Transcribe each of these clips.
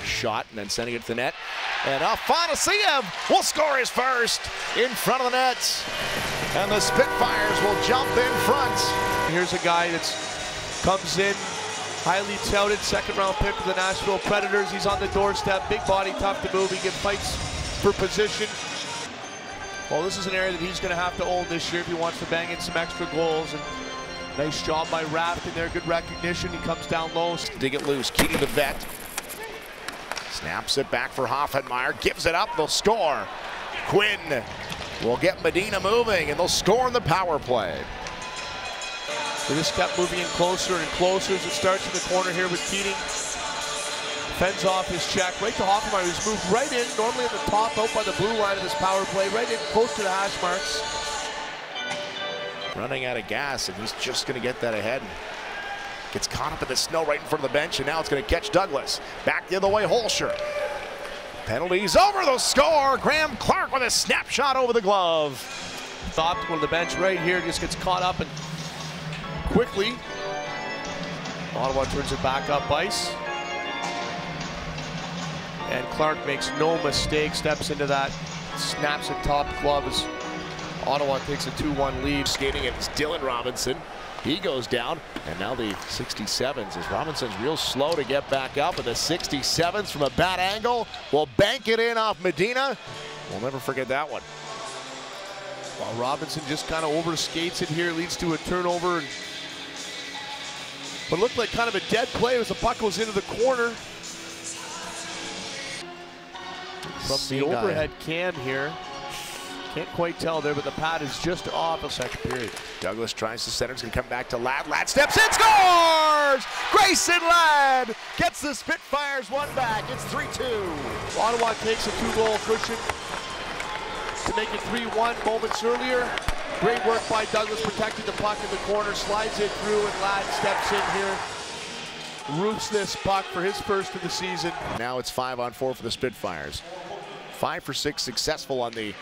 shot and then sending it to the net. And Afanasyev will score his first in front of the net. And the Spitfires will jump in front. Here's a guy that comes in, highly touted, second round pick of the Nashville Predators. He's on the doorstep, big body, tough to move. He gets fights for position. Well, this is an area that he's going to have to own this year if he wants to bang in some extra goals. And nice job by Raft in there, good recognition. He comes down low. Dig it loose, Keating the vet. Snaps it back for Hoefenmayer, gives it up, they'll score. Quinn will get Medina moving, and they'll score in the power play. They just kept moving in closer and closer as it starts in the corner here with Keating. Fends off his check right to Hoefenmayer, who's moved right in, normally at the top, out by the blue line of this power play, right in close to the hash marks. Running out of gas, and he's just going to get that ahead. Gets caught up in the snow right in front of the bench, and now it's going to catch Douglas. Back the other way, Hoelscher. Penalties over the score. Graeme Clarke with a snapshot over the glove. Stopped on the bench right here, just gets caught up and quickly. Ottawa turns it back up ice. And Clarke makes no mistake, steps into that, snaps it top glove as Ottawa takes a 2-1 lead. Skating it is Dylan Robinson. He goes down, and now the 67s as Robinson's real slow to get back up, and the 67s from a bad angle will bank it in off Medina. We'll never forget that one. While Robinson just kind of overskates it here, leads to a turnover. But looked like kind of a dead play as the puck goes into the corner. From the overhead cam here. Can't quite tell there, but the pad is just off a second period. Douglas tries to center. It's going to come back to Ladd. Ladd steps in, scores! Grayson Ladd gets the Spitfires one back. It's 3-2. Ottawa takes a two-goal cushion to make it 3-1 moments earlier. Great work by Douglas protecting the puck in the corner, slides it through, and Ladd steps in here. Roofs this puck for his first of the season. Now it's five on four for the Spitfires. Five for six successful on the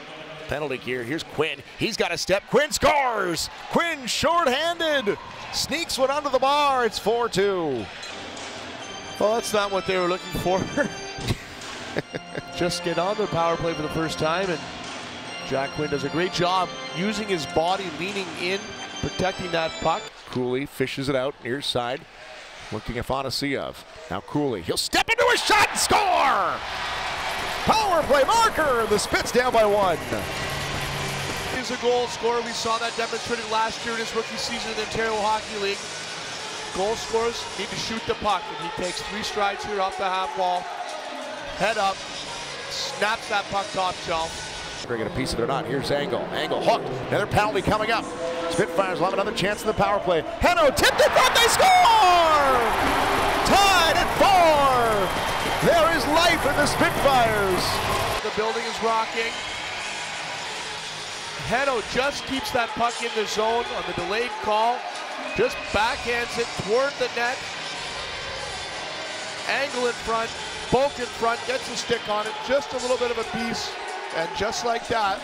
penalty here. Here's Quinn. He's got a step. Quinn scores. Quinn short-handed. Sneaks one under the bar. It's 4-2. Well, that's not what they were looking for. Just get on the power play for the first time, and Jack Quinn does a great job using his body, leaning in, protecting that puck. Cuylle fishes it out near side, looking at Afanasyev. Now Cuylle, he'll step into a shot and score! Power play marker. The Spits down by one. He's a goal scorer. We saw that demonstrated last year in his rookie season in the Ontario Hockey League. Goal scorers need to shoot the puck, and he takes three strides here off the half wall. Head up, snaps that puck top shelf. We're going to get a piece of it or not. Here's Angle. Angle hooked. Another penalty coming up. Spitfires will have another chance in the power play. Henault tipped it front. They score! Tied at four. There is life in the Spitfires. The building is rocking. Henault just keeps that puck in the zone on the delayed call. Just backhands it toward the net. Angle in front, Boka in front, gets a stick on it. Just a little bit of a piece. And just like that,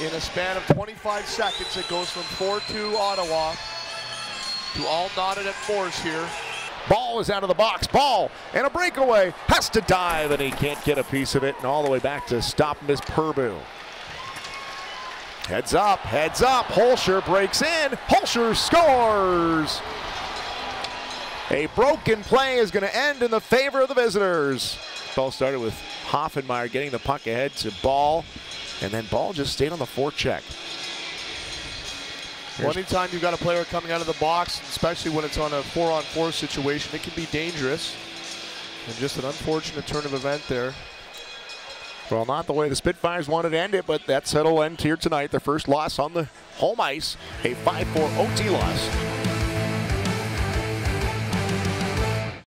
in a span of 25 seconds, it goes from 4-2 Ottawa to all knotted at fours here. Ball is out of the box. Ball and a breakaway. Has to dive and he can't get a piece of it. And all the way back to stop Miss Purbu. Heads up, heads up. Hoelscher breaks in. Hoelscher scores. A broken play is going to end in the favor of the visitors. Ball started with Hoefenmayer getting the puck ahead to Ball, and then Ball just stayed on the forecheck. Well, anytime you've got a player coming out of the box, especially when it's on a four-on-four 4 situation, it can be dangerous. And just an unfortunate turn of event there. Well, not the way the Spitfires wanted to end it, but that's how it'll end here tonight. Their first loss on the home ice, a 5-4 OT loss.